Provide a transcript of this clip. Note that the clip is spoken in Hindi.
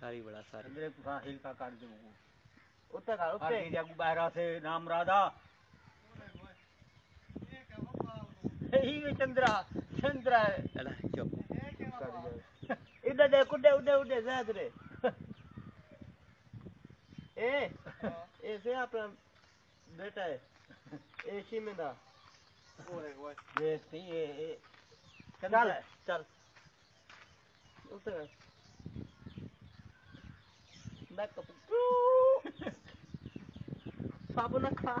सारी बड़ा सारी। मेरे हिल का काट दो उत्तर का उत्तर ये जागु बाहरा से नाम राधा। यही वे चंद्रा चंद्रा है। अला चुप। इधर देखो उड़े उड़े उड़े जात रे। ए हाँ। ए से अपना बेटा है। ए शिमेंदा ओए ओए देखती ये चल चल। उत्तर Ba't ko? Pabo na ka.